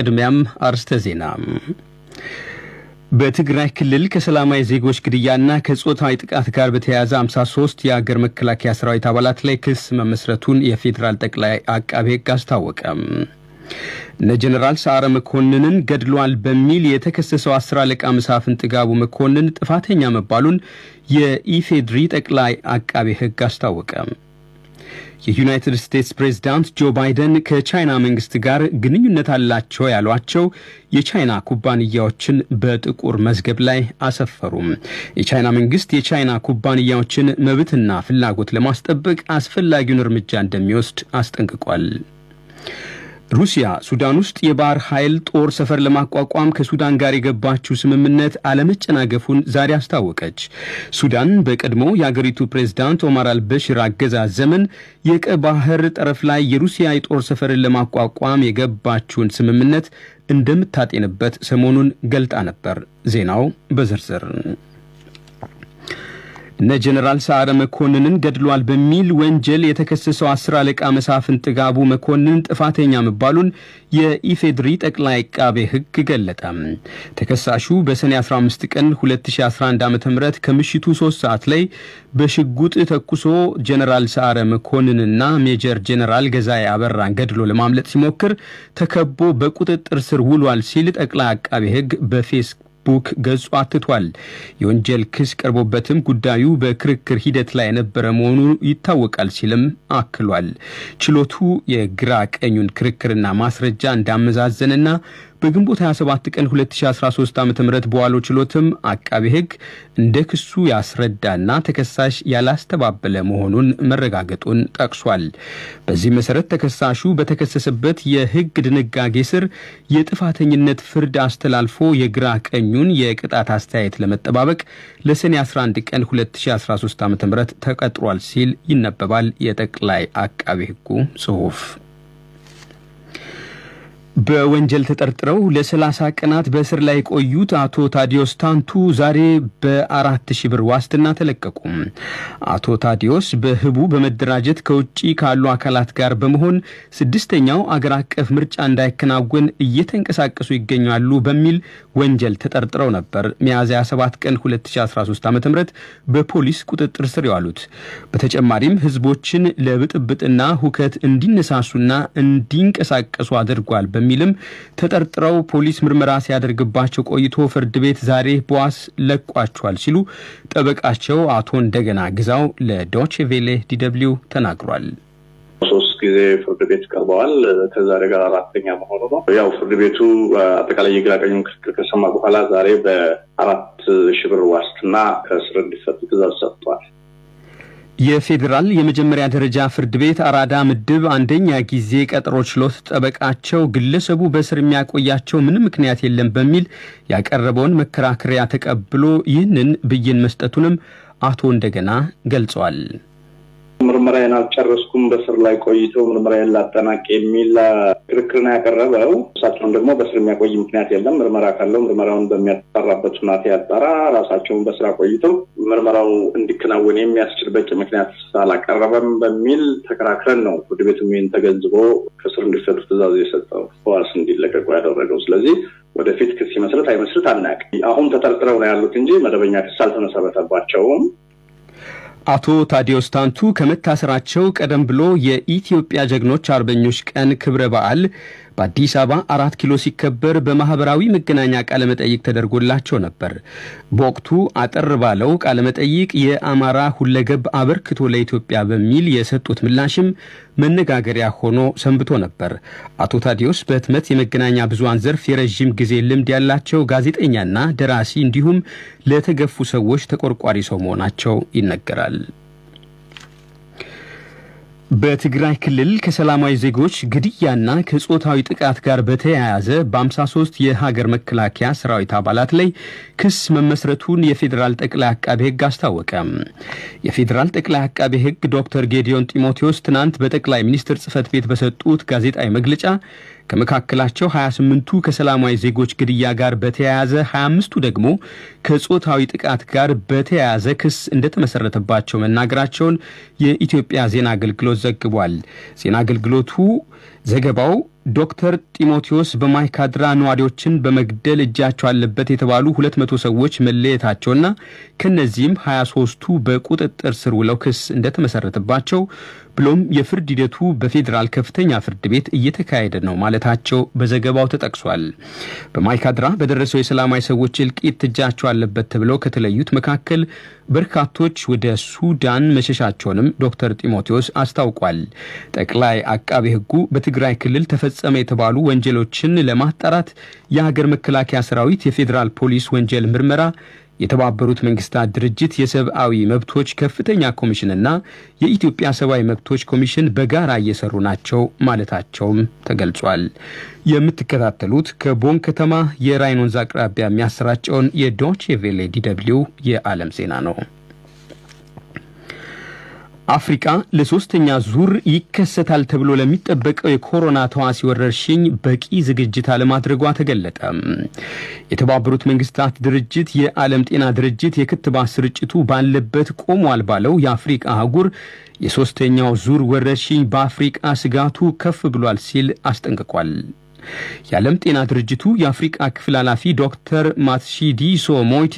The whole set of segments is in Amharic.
በቅድሚያም አርስተ ዜና። በትግራይ ክልል ከሰላማዊ ዜጎች ግድያና ከጾታዊ ጥቃት ጋር በተያያዘ 53 የአገር መከላከያ ሰራዊት አባላት ላይ ክስ መመስረቱን የፌዴራል ጠቅላይ አቃቤ ሕግ አስታወቀ። እነ ጀኔራል ሰዓረ መኮንንን ገድሏል በሚል የተከሰሰው አስር አለቃ መሳፍን ጥጋቡ መኮንን ጥፋተኛ መባሉን የኢፌድሪ ጠቅላይ አቃቤ ሕግ አስታወቀ። የዩናይትድ ስቴትስ ፕሬዝዳንት ጆ ባይደን ከቻይና መንግስት ጋር ግንኙነት አላቸው ያሏቸው የቻይና ኩባንያዎችን በጥቁር መዝገብ ላይ አሰፈሩም። የቻይና መንግስት የቻይና ኩባንያዎችን መብትና ፍላጎት ለማስጠበቅ አስፈላጊውን እርምጃ እንደሚወስድ አስጠንቅቋል። ሩሲያ ሱዳን ውስጥ የባህር ኃይል ጦር ሰፈር ለማቋቋም ከሱዳን ጋር የገባችው ስምምነት አለመጨናገፉን ዛሬ አስታወቀች። ሱዳን በቀድሞ የአገሪቱ ፕሬዝዳንት ኦማር አልበሽር አገዛዝ ዘመን የቀይ ባህር ጠረፍ ላይ የሩሲያ የጦር ሰፈርን ለማቋቋም የገባችውን ስምምነት እንደምታጤንበት ሰሞኑን ገልጣ ነበር። ዜናው በዝርዝር እነ ጀኔራል ሰዓረ መኮንንን ገድሏል በሚል ወንጀል የተከሰሰው አስር አለቃ መሳፍን ጥጋቡ መኮንን ጥፋተኛ መባሉን የኢፌድሪ ጠቅላይ አቃቤ ሕግ ገለጠ። ተከሳሹ በሰኔ 15 ቀን 2011 ዓ ም ከምሽቱ 3 ሰዓት ላይ በሽጉጥ ተኩሶ ጀኔራል ሰዓረ መኮንንና ሜጀር ጀኔራል ገዛኤ አበራን ገድሎ ለማምለጥ ሲሞክር ተከቦ በቁጥጥር ስር ውሏል ሲል ጠቅላይ አቃቤ ሕግ በፌስ ቡክ ገጹ አትቷል። የወንጀል ክስ ቀርቦበትም ጉዳዩ በክርክር ሂደት ላይ የነበረ መሆኑ ይታወቃል ሲልም አክሏል። ችሎቱ የግራ ቀኙን ክርክርና ማስረጃ እንዳመዛዘንና በግንቦት 27 ቀን 2013 ዓ ም በዋለው ችሎትም አቃቢ ሕግ እንደ ክሱ ያስረዳና ተከሳሽ ያላስተባበለ መሆኑን መረጋገጡን ጠቅሷል። በዚህ መሰረት ተከሳሹ በተከሰሰበት የሕግ ድንጋጌ ስር የጥፋተኝነት ፍርድ አስተላልፎ የግራ ቀኙን የቅጣት አስተያየት ለመጠባበቅ ለሰኔ 11 ቀን 2013 ዓ ም ተቀጥሯል ሲል ይነበባል የጠቅላይ አቃቢ ሕጉ ጽሑፍ። በወንጀል ተጠርጥረው ለ30 ቀናት በእስር ላይ የቆዩት አቶ ታዲዮስ ታንቱ ዛሬ በአራት ሺህ ብር ዋስትና ተለቀቁ። አቶ ታዲዮስ በህቡ በመደራጀት ከውጭ ካሉ አካላት ጋር በመሆን ስድስተኛው አገር አቀፍ ምርጫ እንዳይከናወን እየተንቀሳቀሱ ይገኛሉ በሚል ወንጀል ተጠርጥረው ነበር ሚያዝያ 7 ቀን 2013 ዓ ም በፖሊስ ቁጥጥር ስር የዋሉት። በተጨማሪም ህዝቦችን ለብጥብጥና ሁከት እንዲነሳሱና እንዲንቀሳቀሱ አድርጓል በሚልም ተጠርጥረው ፖሊስ ምርመራ ሲያደርግባቸው ቆይቶ ፍርድ ቤት ዛሬ በዋስ ለቋቸዋል ሲሉ ጠበቃቸው አቶ እንደገና ግዛው ለዶቼ ቬሌ ዲደብሊው ተናግሯል። ሶስት ጊዜ ፍርድ ቤት ቀርበዋል። ከዛሬ ጋር አራተኛ መሆኑ ነው። ያው ፍርድ ቤቱ አጠቃላይ የግራ ቀኙን ክርክር ከሰማ በኋላ ዛሬ በአራት ሺህ ብር ዋስትና ከእስር እንዲፈቱ ትዕዛዝ ሰጥቷል። የፌዴራል የመጀመሪያ ደረጃ ፍርድ ቤት አራዳ ምድብ አንደኛ ጊዜ ቀጠሮ ችሎት ጠበቃቸው ግለሰቡ በእስር የሚያቆያቸው ምንም ምክንያት የለም በሚል ያቀረበውን መከራከሪያ ተቀብሎ ይህንን ብይን መስጠቱንም አቶ እንደገና ገልጸዋል። ምርመራዬን አልጨረስኩም፣ በስር ላይ ቆይተው ምርመራዬን ላጠናቅ የሚል ክርክር ያቀረበው። እሳቸውን ደግሞ በስር የሚያቆይ ምክንያት የለም፣ ምርመራ ካለው ምርመራውን በሚያጣራበት ሁናቴ ያጣራ። ራሳቸውን በስራ ቆይተው ምርመራው እንዲከናወን የሚያስችል በቂ ምክንያት አላቀረበም በሚል ተከራክረን ነው ፍርድ ቤቱም ይህን ተገንዝቦ ከስር እንዲፈቱ ትዕዛዝ የሰጠው በዋስ እንዲለቀቁ ያደረገው። ስለዚህ ወደፊት ክስ ይመስረት አይመስርት አናውቅም። አሁን ተጠርጥረው ነው ያሉት እንጂ መደበኛ ክስ አልተመሰረተባቸውም። አቶ ታዲዮስ ታንቱ ከመታሰራቸው ቀደም ብሎ የኢትዮጵያ ጀግኖች አርበኞች ቀን ክብረ በዓል በአዲስ አበባ አራት ኪሎ ሲከበር በማህበራዊ መገናኛ ቃለመጠይቅ ተደርጎላቸው ነበር። በወቅቱ አጠር ባለው ቃለመጠይቅ የአማራ ሁለገብ አበርክቶ ለኢትዮጵያ በሚል የሰጡት ምላሽም መነጋገሪያ ሆኖ ሰንብቶ ነበር። አቶ ታዲዮስ በህትመት የመገናኛ ብዙሃን ዘርፍ የረዥም ጊዜ ልምድ ያላቸው ጋዜጠኛና ደራሲ እንዲሁም ለተገፉ ሰዎች ተቆርቋሪ ሰው መሆናቸው ይነገራል። በትግራይ ክልል ከሰላማዊ ዜጎች ግድያና ከጾታዊ ጥቃት ጋር በተያያዘ በ53 የሀገር መከላከያ ሰራዊት አባላት ላይ ክስ መመስረቱን የፌዴራል ጠቅላይ አቃቤ ሕግ አስታወቀ። የፌዴራል ጠቅላይ አቃቤ ሕግ ዶክተር ጌዲዮን ጢሞቴዎስ ትናንት በጠቅላይ ሚኒስትር ጽህፈት ቤት በሰጡት ጋዜጣዊ መግለጫ ከመካከላቸው 28ቱ ከሰላማዊ ዜጎች ግድያ ጋር በተያያዘ 25ቱ ደግሞ ከጾታዊ ጥቃት ጋር በተያያዘ ክስ እንደተመሰረተባቸው መናገራቸውን የኢትዮጵያ ዜና አገልግሎት ዘግቧል። ዜና አገልግሎቱ ዘገባው ዶክተር ጢሞቴዎስ በማይካድራ ነዋሪዎችን በመግደል እጃቸው አለበት የተባሉ ሁለት መቶ ሰዎች መለየታቸውና ከነዚህም 23ቱ በቁጥጥር ስር ውለው ክስ እንደተመሰረተባቸው ብሎም የፍርድ ሂደቱ በፌዴራል ከፍተኛ ፍርድ ቤት እየተካሄደ ነው ማለታቸው በዘገባው ተጠቅሷል። በማይካድራ በደረሰው የሰላማዊ ሰዎች እልቂት እጃቸው አለበት ተብለው ከተለዩት መካከል በርካቶች ወደ ሱዳን መሸሻቸውንም ዶክተር ጢሞቴዎስ አስታውቋል። ጠቅላይ አቃቤ ሕጉ በትግራይ ክልል ተፈጸመ የተባሉ ወንጀሎችን ለማጣራት የሀገር መከላከያ ሰራዊት፣ የፌዴራል ፖሊስ ወንጀል ምርመራ የተባበሩት መንግስታት ድርጅት የሰብአዊ መብቶች ከፍተኛ ኮሚሽንና የኢትዮጵያ ሰብአዊ መብቶች ኮሚሽን በጋራ እየሰሩ ናቸው ማለታቸውም ተገልጿል። የምትከታተሉት ከቦን ከተማ የራይን ወንዝ አቅራቢያ የሚያሰራጨውን የዶቼ ቬሌ ዲደብሊው የዓለም ዜና ነው። አፍሪቃ ለሶስተኛ ዙር ይከሰታል ተብሎ ለሚጠበቀው የኮሮና ተዋሲ ወረርሽኝ በቂ ዝግጅት አለማድረጓ ተገለጠ። የተባበሩት መንግስታት ድርጅት የዓለም ጤና ድርጅት የክትባት ስርጭቱ ባለበት ቆሟል ባለው የአፍሪቃ አህጉር የሶስተኛው ዙር ወረርሽኝ በአፍሪቃ ስጋቱ ከፍ ብሏል ሲል አስጠንቅቋል። የዓለም ጤና ድርጅቱ የአፍሪቃ ክፍል ኃላፊ ዶክተር ማትሺዲሶ ሞይቲ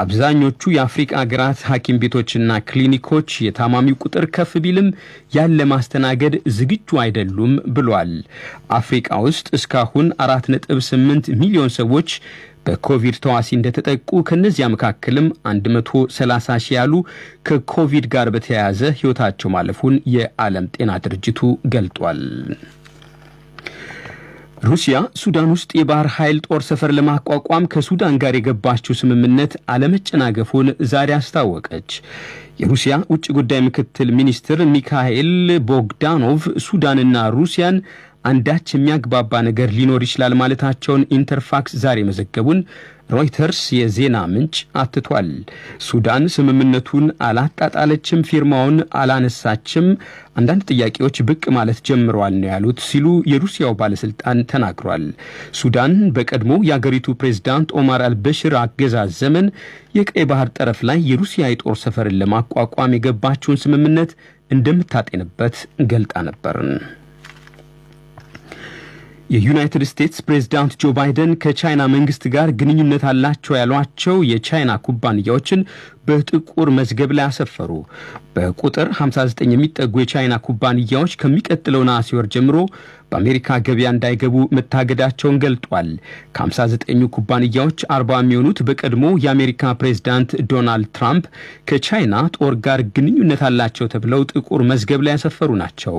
አብዛኞቹ የአፍሪቃ ሀገራት ሐኪም ቤቶችና ክሊኒኮች የታማሚው ቁጥር ከፍ ቢልም ያለ ማስተናገድ ዝግጁ አይደሉም ብሏል። አፍሪቃ ውስጥ እስካሁን 4.8 ሚሊዮን ሰዎች በኮቪድ ተዋሲ እንደተጠቁ ከነዚያ መካከልም 130 ሺህ ያሉ ከኮቪድ ጋር በተያያዘ ሕይወታቸው ማለፉን የዓለም ጤና ድርጅቱ ገልጧል። ሩሲያ ሱዳን ውስጥ የባህር ኃይል ጦር ሰፈር ለማቋቋም ከሱዳን ጋር የገባችው ስምምነት አለመጨናገፉን ዛሬ አስታወቀች። የሩሲያ ውጭ ጉዳይ ምክትል ሚኒስትር ሚካኤል ቦግዳኖቭ ሱዳንና ሩሲያን አንዳች የሚያግባባ ነገር ሊኖር ይችላል ማለታቸውን ኢንተርፋክስ ዛሬ መዘገቡን ሮይተርስ የዜና ምንጭ አትቷል። ሱዳን ስምምነቱን አላጣጣለችም፣ ፊርማውን አላነሳችም፣ አንዳንድ ጥያቄዎች ብቅ ማለት ጀምረዋል ነው ያሉት ሲሉ የሩሲያው ባለስልጣን ተናግሯል። ሱዳን በቀድሞ የአገሪቱ ፕሬዝዳንት ኦማር አልበሽር አገዛዝ ዘመን የቀይ ባህር ጠረፍ ላይ የሩሲያ የጦር ሰፈርን ለማቋቋም የገባችውን ስምምነት እንደምታጤንበት ገልጣ ነበርን። የዩናይትድ ስቴትስ ፕሬዝዳንት ጆ ባይደን ከቻይና መንግስት ጋር ግንኙነት አላቸው ያሏቸው የቻይና ኩባንያዎችን በጥቁር መዝገብ ላይ አሰፈሩ። በቁጥር 59 የሚጠጉ የቻይና ኩባንያዎች ከሚቀጥለው ነሐሴ ወር ጀምሮ በአሜሪካ ገበያ እንዳይገቡ መታገዳቸውን ገልጧል። ከ59ኙ ኩባንያዎች 40 የሚሆኑት በቀድሞ የአሜሪካ ፕሬዝዳንት ዶናልድ ትራምፕ ከቻይና ጦር ጋር ግንኙነት አላቸው ተብለው ጥቁር መዝገብ ላይ ያሰፈሩ ናቸው።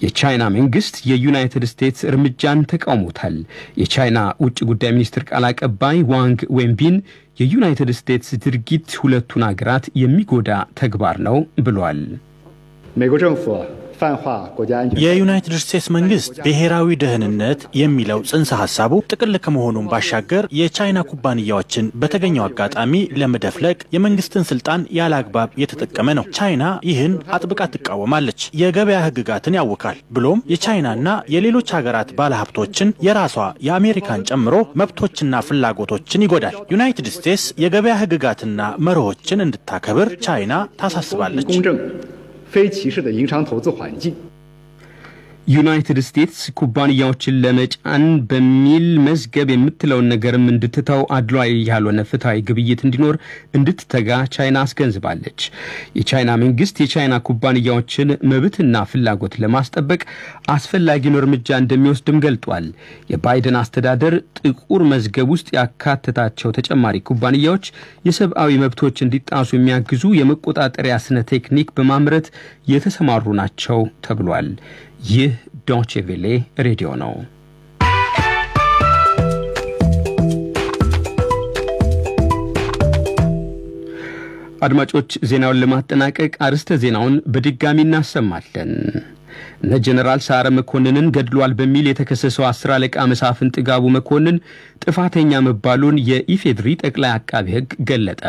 የቻይና መንግስት የዩናይትድ ስቴትስ እርምጃን ተቃውሞታል። የቻይና ውጭ ጉዳይ ሚኒስትር ቃል አቀባይ ዋንግ ዌንቢን የዩናይትድ ስቴትስ ድርጊት ሁለቱን ሀገራት የሚጎዳ ተግባር ነው ብሏል። የዩናይትድ ስቴትስ መንግስት ብሔራዊ ደህንነት የሚለው ጽንሰ ሀሳቡ ጥቅል ከመሆኑም ባሻገር የቻይና ኩባንያዎችን በተገኘው አጋጣሚ ለመደፍለቅ የመንግስትን ስልጣን ያለ አግባብ የተጠቀመ ነው። ቻይና ይህን አጥብቃ ትቃወማለች፣ የገበያ ህግጋትን ያውካል፣ ብሎም የቻይናና የሌሎች ሀገራት ባለሀብቶችን የራሷ የአሜሪካን ጨምሮ መብቶችና ፍላጎቶችን ይጎዳል። ዩናይትድ ስቴትስ የገበያ ህግጋትና መርሆችን እንድታከብር ቻይና ታሳስባለች። 非歧视的营商投资环境。ዩናይትድ ስቴትስ ኩባንያዎችን ለመጫን በሚል መዝገብ የምትለውን ነገርም እንድትተው አድሏዊ ያልሆነ ፍትሐዊ ግብይት እንዲኖር እንድትተጋ ቻይና አስገንዝባለች። የቻይና መንግስት የቻይና ኩባንያዎችን መብትና ፍላጎት ለማስጠበቅ አስፈላጊውን እርምጃ እንደሚወስድም ገልጧል። የባይደን አስተዳደር ጥቁር መዝገብ ውስጥ ያካተታቸው ተጨማሪ ኩባንያዎች የሰብአዊ መብቶች እንዲጣሱ የሚያግዙ የመቆጣጠሪያ ስነ ቴክኒክ በማምረት የተሰማሩ ናቸው ተብሏል። ይህ ዶቼ ቬሌ ሬዲዮ ነው። አድማጮች ዜናውን ለማጠናቀቅ አርዕስተ ዜናውን በድጋሚ እናሰማለን። እነ ጀኔራል ሰዓረ መኮንንን ገድሏል በሚል የተከሰሰው አስር አለቃ መሳፍን ጥጋቡ መኮንን ጥፋተኛ መባሉን የኢፌድሪ ጠቅላይ አቃቢ ሕግ ገለጠ።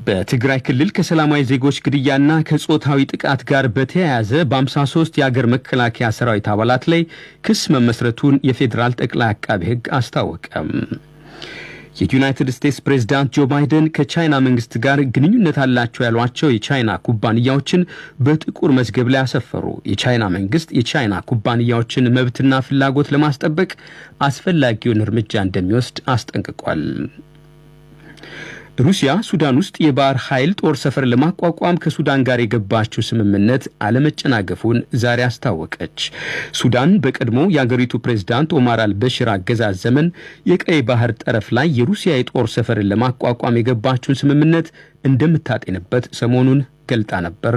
በትግራይ ክልል ከሰላማዊ ዜጎች ግድያና ከጾታዊ ጥቃት ጋር በተያያዘ በ53 የአገር መከላከያ ሰራዊት አባላት ላይ ክስ መመስረቱን የፌዴራል ጠቅላይ አቃቢ ሕግ አስታወቀም። የዩናይትድ ስቴትስ ፕሬዝዳንት ጆ ባይደን ከቻይና መንግስት ጋር ግንኙነት አላቸው ያሏቸው የቻይና ኩባንያዎችን በጥቁር መዝገብ ላይ አሰፈሩ። የቻይና መንግስት የቻይና ኩባንያዎችን መብትና ፍላጎት ለማስጠበቅ አስፈላጊውን እርምጃ እንደሚወስድ አስጠንቅቋል። ሩሲያ ሱዳን ውስጥ የባህር ኃይል ጦር ሰፈር ለማቋቋም ከሱዳን ጋር የገባችው ስምምነት አለመጨናገፉን ዛሬ አስታወቀች። ሱዳን በቀድሞ የአገሪቱ ፕሬዝዳንት ኦማር አልበሽር አገዛዝ ዘመን የቀይ ባህር ጠረፍ ላይ የሩሲያ የጦር ሰፈርን ለማቋቋም የገባችውን ስምምነት እንደምታጤንበት ሰሞኑን ገልጣ ነበር።